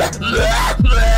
Ah!